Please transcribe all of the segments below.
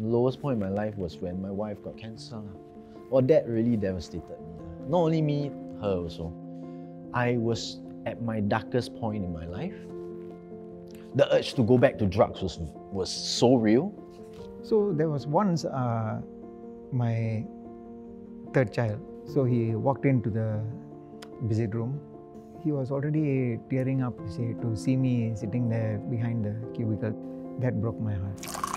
lowest point in my life was when my wife got cancer. Well, that really devastated me. Not only me, her also. I was at my darkest point in my life. The urge to go back to drugs was, was so real. So there was once uh, my third child. So he walked into the visit room. He was already tearing up to see me sitting there behind the cubicle. That broke my heart.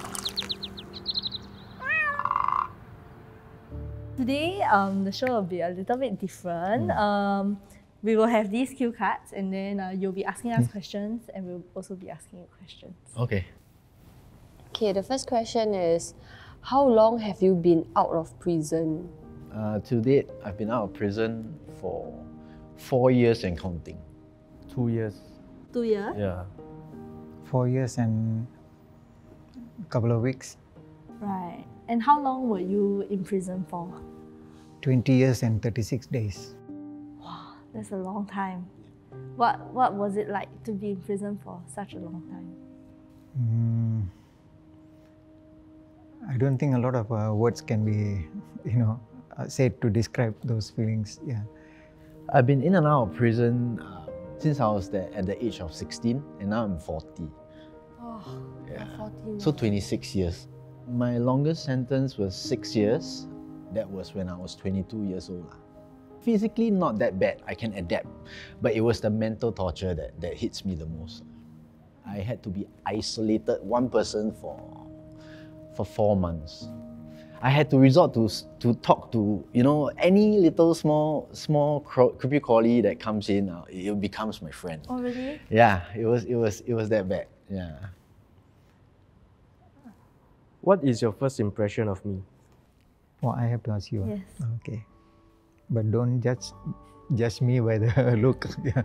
Today, um, the show will be a little bit different. Mm. Um, we will have these cue cards, and then uh, you'll be asking us questions, and we'll also be asking you questions. Okay. Okay, the first question is How long have you been out of prison? Uh, to date, I've been out of prison for four years and counting. Two years. Two years. Yeah. Four years and a couple of weeks, Right. And how long were you in prison for? 20 years and 36 days. Wow, that's a long time. What What was it like to be in prison for such a long time? Mm, I don't think a lot of uh, words can be, you know, uh, said to describe those feelings. Yeah. I've been in and out of prison uh, since I was there at the age of 16, and now I'm 40. Oh, Yeah. 14. So 26 years. My longest sentence was six years. That was when I was 22 years old. Physically, not that bad. I can adapt. But it was the mental torture that, that hits me the most. I had to be isolated, one person for, for four months. I had to resort to, to talk to, you know, any little small, small creepy crawly that comes in, uh, it becomes my friend. Oh, really? Yeah, it was, it was, it was that bad. Yeah. What is your first impression of me? Well, I have to ask you. ah? Yes. Okay. But don't judge judge me by the look. yeah.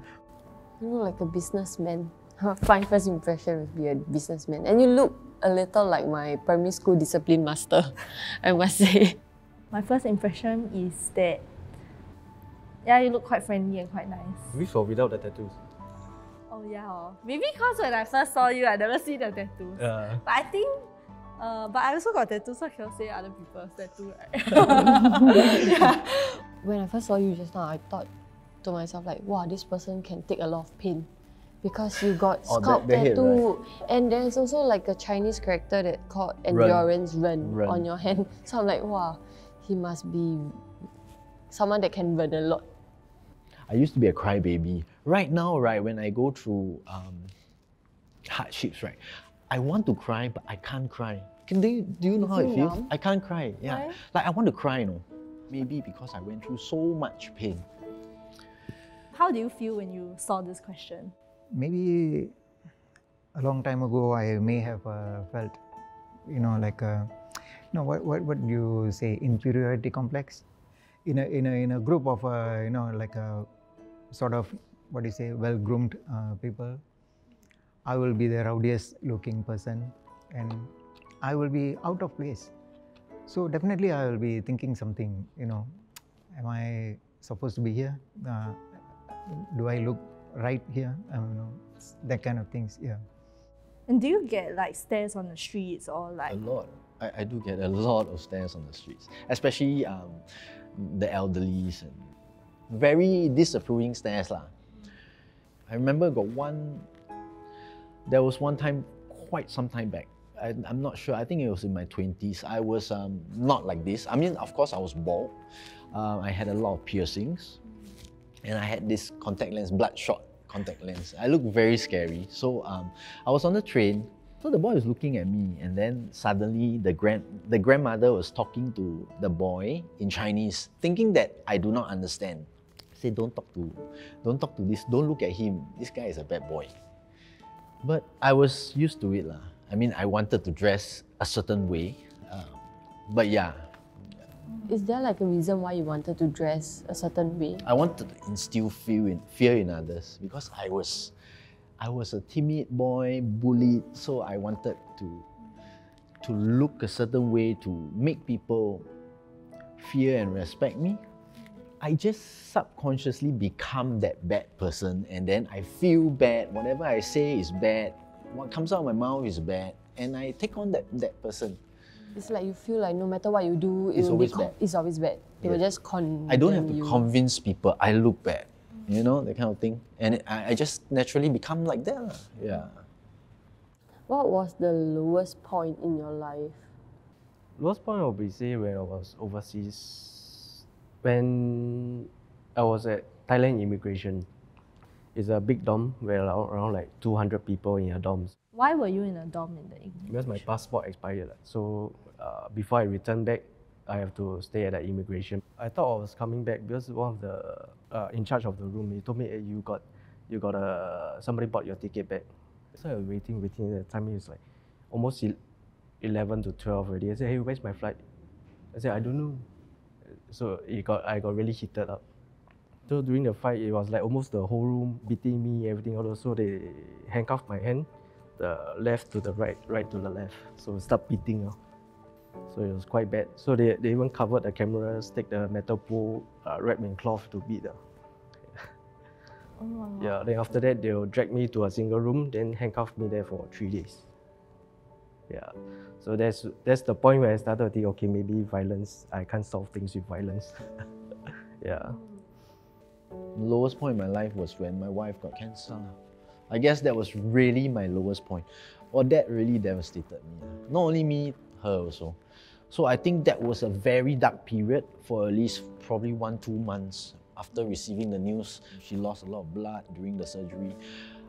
You look like a businessman. My first impression would be a businessman. And you look a little like my primary school discipline master, I must say. My first impression is that yeah, you look quite friendly and quite nice. With or without the tattoos? Oh yeah, oh. maybe because when I first saw you, I never see the tattoos. Yeah. But I think, uh, but I also got tattoos, so I cannot say other people's tattoo, right? yeah. When I first saw you just now, I thought to myself like, wow, this person can take a lot of pain. Because you got Oh, scalp the head, tattoo. And there's also like a Chinese character that called Endurance Run, Run. on your hand. So I'm like, wow, he must be someone that can run a lot. I used to be a crybaby. Right now, right, when I go through um, hardships, right, I want to cry, but I can't cry. Can they, do you know how it feels? numb? I can't cry. Yeah. Why? Like I want to cry, you know. Maybe because I went through so much pain. How do you feel when you saw this question? Maybe a long time ago, I may have uh, felt, you know, like, a, you know, what, what, what do you say, inferiority complex? In a, in a, in a group of, uh, you know, like a sort of, what do you say, well groomed uh, people, I will be the rowdiest looking person and I will be out of place. So definitely I will be thinking something, you know, am I supposed to be here? Uh, do I look right here? I don't know, that kind of things, yeah. And do you get like stares on the streets or like A lot. I, I do get a lot of stares on the streets, especially um, the elderlies and very disapproving stares. lah. I remember got one, there was one time, quite some time back, I, I'm not sure, I think it was in my 20s. I was um, not like this. I mean, of course, I was bald. Um, I had a lot of piercings. And I had this contact lens, bloodshot contact lens. I looked very scary. So um, I was on the train. So the boy was looking at me, and then suddenly the grand the grandmother was talking to the boy in Chinese, thinking that I do not understand. Say, "Don't talk to, don't talk to this. Don't look at him. This guy is a bad boy." But I was used to it, lah. I mean, I wanted to dress a certain way, um, but yeah, Is there like a reason why you wanted to dress a certain way? I wanted to instill fear in, fear in others because I was, I was a timid boy, bullied. So I wanted to, to look a certain way to make people fear and respect me. I just subconsciously become that bad person, and then I feel bad. Whatever I say is bad. What comes out of my mouth is bad, and I take on that that person. It's like you feel like no matter what you do, it It's will always be con- bad. It's always bad. They will just condemn I don't have to you. convince people I look bad, you know, that kind of thing. And it, I, I just naturally become like that. Yeah. What was the lowest point in your life? Lowest point would be say when I was overseas, when I was at Thailand immigration. It's a big dorm where around, like 200 people in a dorm. Why were you in a dorm in the English? Because my passport expired. So uh, before I return back, I have to stay at the immigration. I thought I was coming back because one of the uh, in charge of the room he told me, hey, you got you got a somebody bought your ticket back. So I was waiting, waiting. The time is like almost eleven to twelve already. I said, hey, where's my flight? I said, I don't know. So it got I got really heated up. So during the fight, it was like almost the whole room beating me, everything. All so they handcuffed my hand, the left to the right, right to the left. So start beating. So it was quite bad. So they, they even covered the cameras, take the metal pole, uh, wrap in cloth to beat. ah. Oh Yeah, then after that, they'll drag me to a single room, then handcuff me there for three days. Yeah, so that's that's the point where I started to think, okay, maybe violence, I can't solve things with violence. yeah. lowest point in my life was when my wife got cancer. I guess that was really my lowest point. Well, that really devastated me. Not only me, her also. So I think that was a very dark period for at least probably one, two months after receiving the news. She lost a lot of blood during the surgery.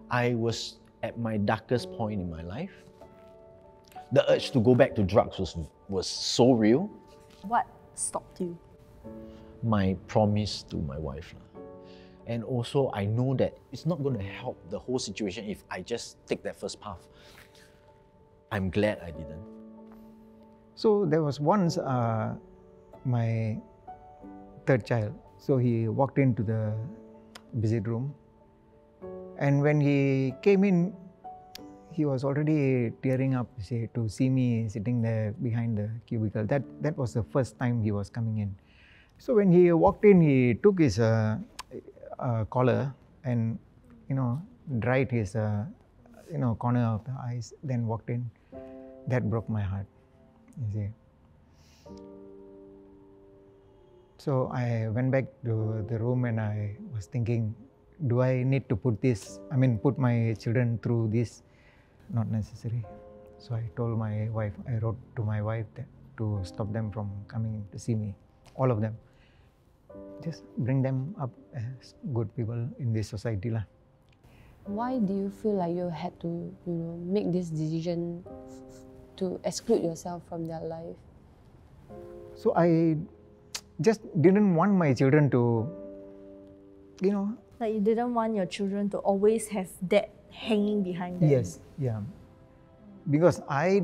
I was at my darkest point in my life. The urge to go back to drugs was, was so real. What stopped you? my promise to my wife. lah. And also, I know that it's not going to help the whole situation if I just take that first path. I'm glad I didn't. So there was once uh, my third child. So he walked into the visit room, and when he came in, he was already tearing up say, to see me sitting there behind the cubicle. That that was the first time he was coming in. So when he walked in, he took his uh, uh, collar and you know dried his uh, you know corner of the eyes, then walked in. That broke my heart. You see. So I went back to the room and I was thinking, do I need to put this? I mean, put my children through this? Not necessary. So I told my wife. I wrote to my wife that to stop them from coming to see me, all of them. Just bring them up as good people in this society lah. Why do you feel like you had to, you know, make this decision to exclude yourself from their life? So I just didn't want my children to, you know, Like you didn't want your children to always have that hanging behind them. Yes, yeah. Because I,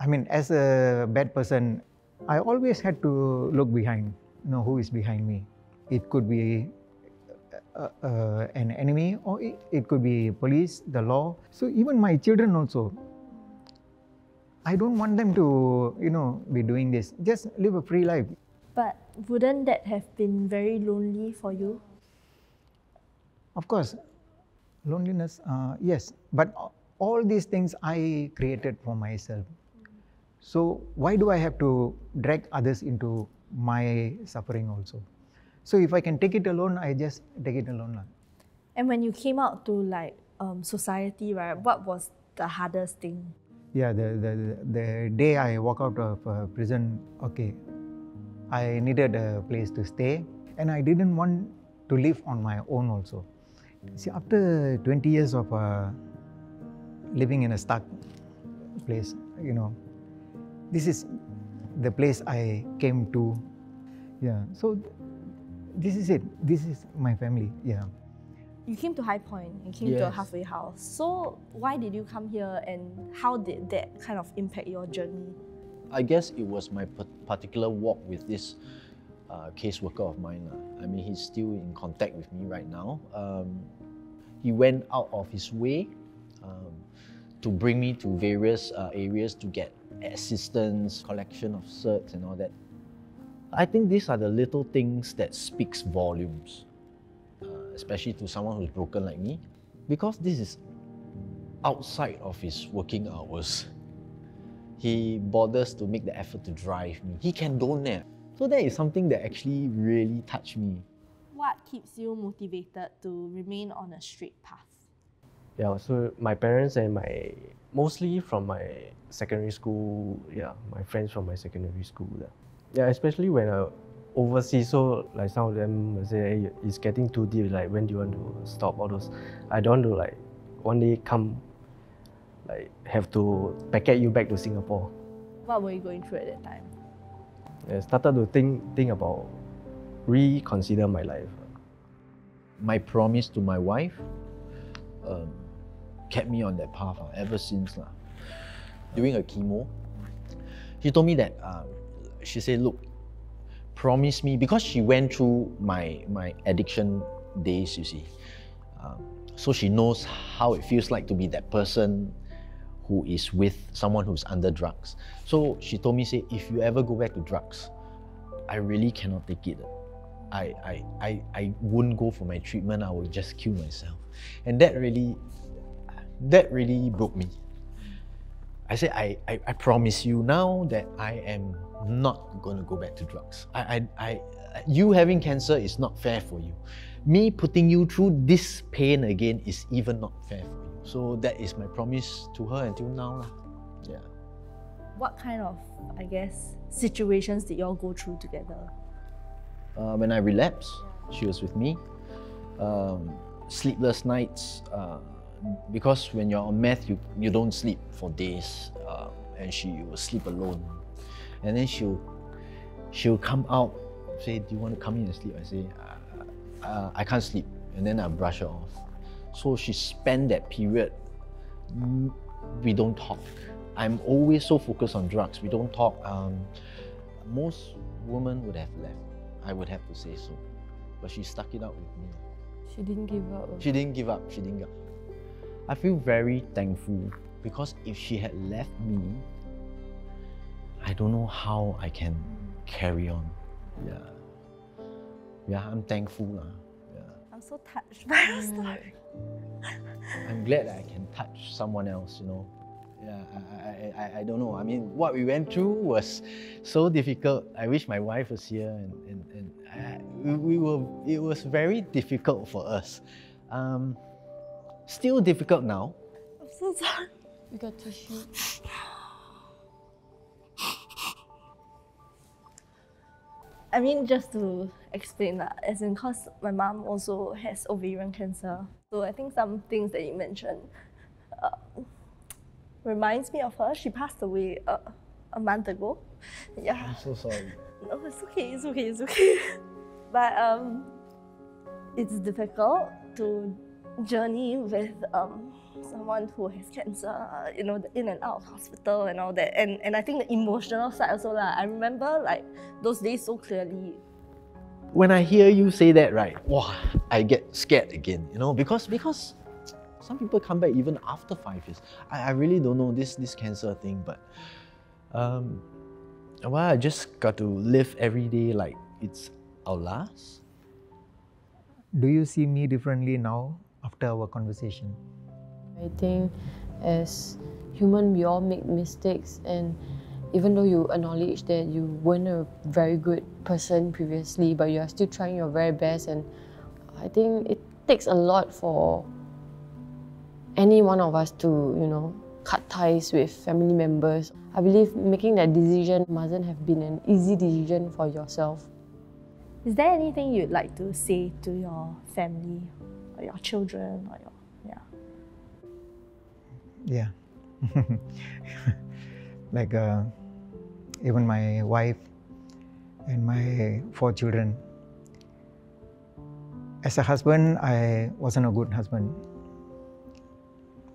I mean, as a bad person, I always had to look behind, you know, who is behind me. It could be uh, uh, an enemy or it, it could be police, the law. So even my children also, I don't want them to, you know, be doing this. Just live a free life. But wouldn't that have been very lonely for you? Of course, loneliness, uh, yes, but all these things I created for myself. So, why do I have to drag others into my suffering also? So, if I can take it alone, I just take it alone. And when you came out to like um, society, right, what was the hardest thing? Yeah, the, the, the day I walk out of uh, prison, okay, I needed a place to stay and I didn't want to live on my own also. See, after 20 years of uh, living in a stuck place, you know, this is the place I came to. Yeah, so this is it. This is my family. Yeah. You came to Highpoint and came to a Yes. halfway house. So why did you come here and how did that kind of impact your journey? I guess it was my particular walk with this uh, caseworker of mine. I mean, he's still in contact with me right now. Um, he went out of his way um, to bring me to various uh, areas to get assistance, collection of certs, and all that. I think these are the little things that speaks volumes, uh, especially to someone who's broken like me, because this is outside of his working hours He bothers to make the effort to drive me. He can donate. So that is something that actually really touched me. What keeps you motivated to remain on a straight path? Yeah, so my parents and my mostly from my secondary school, yeah, my friends from my secondary school. Yeah, yeah especially when I overseas, so like some of them will say, hey, it's getting too deep, like when do you want to stop all those? I don't want to like one day come like have to packet you back to Singapore. What were you going through at that time? I started to think think about reconsider my life. My promise to my wife um, kept me on that path uh, ever since. Uh. During a chemo, she told me that uh, she said, look, promise me because she went through my my addiction days, you see. Um, so she knows how it feels like to be that person who is with someone who's under drugs. So she told me, say, if you ever go back to drugs, I really cannot take it. I, I, I, I wouldn't go for my treatment, I would just kill myself. And that really, that really broke me. I said, I, I, I promise you now that I am not going to go back to drugs. I, I, I, you having cancer is not fair for you. Me putting you through this pain again is even not fair. So that is my promise to her until now. Yeah. What kind of, I guess, situations did you all go through together? Uh, when I relapsed, she was with me. Um, sleepless nights, uh, because when you're on meth, you, you don't sleep for days, uh, and she will sleep alone. And then she'll, she'll come out, say, Do you want to come in and sleep? I say, uh, uh, I can't sleep. And then I brush her off. So she spent that period, we don't talk. I'm always so focused on drugs, we don't talk. Um, most women would have left, I would have to say so. But she stuck it out with me. She didn't give up. She didn't give up, she didn't give up. I feel very thankful because if she had left me, I don't know how I can carry on. Yeah. Yeah, I'm thankful. Uh. Yeah. I'm so touched by your story. I'm glad that I can touch someone else, you know. Yeah, I, I, I, I don't know. I mean, what we went through was so difficult. I wish my wife was here, and, and, and I, we, we were, it was very difficult for us. Um, still difficult now. I'm so sorry. We got tissue. I mean, just to explain that, as in, cause my mom also has ovarian cancer. So I think some things that you mentioned uh, reminds me of her. She passed away uh, a month ago. Yeah. I'm so sorry. No, it's okay. It's okay. It's okay. but um, it's difficult to journey with um, someone who has cancer, you know, the in and out of hospital and all that. And and I think the emotional side also lah. I remember like those days so clearly. When I hear you say that, right, wow, I get scared again, you know, because because some people come back even after five years. I, I really don't know this this cancer thing, but um, well, I just got to live every day like it's our last. Do you see me differently now after our conversation? I think as human, we all make mistakes, and even though you acknowledge that you weren't a very good person previously, but you are still trying your very best, and I think it takes a lot for any one of us to, you know, cut ties with family members. I believe making that decision mustn't have been an easy decision for yourself. Is there anything you'd like to say to your family or your children or your yeah? Like uh, even my wife and my four children. As a husband, I wasn't a good husband.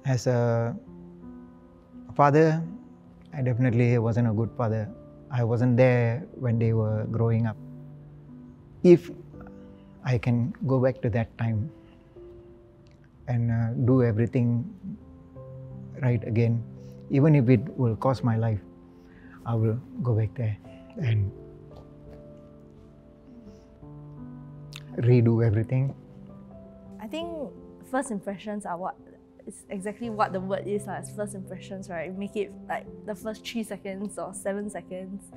As a father, I definitely wasn't a good father. I wasn't there when they were growing up. If I can go back to that time and uh, do everything right again, even if it will cost my life, I will go back there and redo everything. I think first impressions are what it's exactly what the word is like, first impressions, right? Make it like the first three seconds or seven seconds.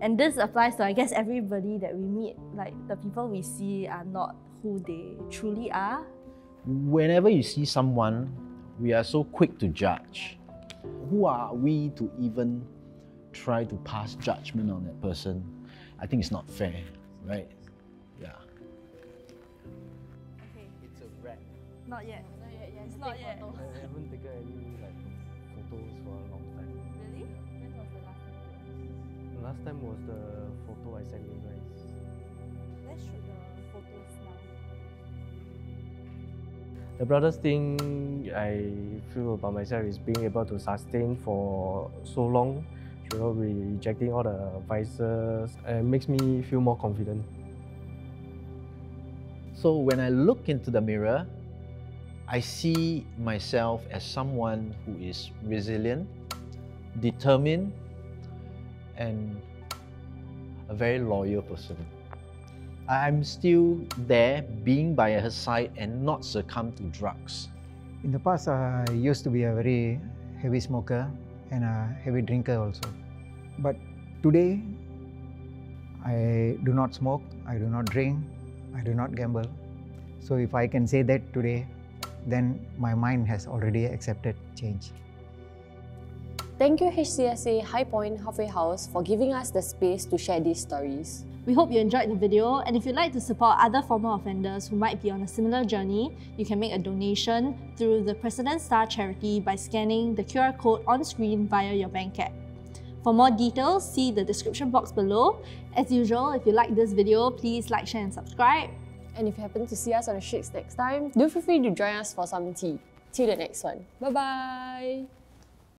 And this applies to I guess everybody that we meet. Like the people we see are not who they truly are. Whenever you see someone, we are so quick to judge. Who are we to even try to pass judgment on that person? I think it's not fair, right? Yeah. Okay. It's a wrap. Not yet. Not yet. Yeah, it's not yet. I haven't taken any like photos for a long time. Really? When was the last time? The last time was the photo I sent you guys. Let's shoot the photos now. The proudest thing I feel about myself is being able to sustain for so long, you know, rejecting all the vices. and makes me feel more confident. So when I look into the mirror, I see myself as someone who is resilient, determined, and a very loyal person. I'm still there, being by her side and not succumb to drugs. In the past, uh, I used to be a very heavy smoker and a heavy drinker also. But today, I do not smoke, I do not drink, I do not gamble. So if I can say that today, then my mind has already accepted change. Thank you HCSA Highpoint Halfway House for giving us the space to share these stories. We hope you enjoyed the video and if you'd like to support other former offenders who might be on a similar journey, you can make a donation through the President Star charity by scanning the QR code on screen via your bank app. For more details, see the description box below. As usual, if you like this video, please like, share and subscribe. And if you happen to see us on the streets next time, do feel free to join us for some tea. Till the next one. Bye bye!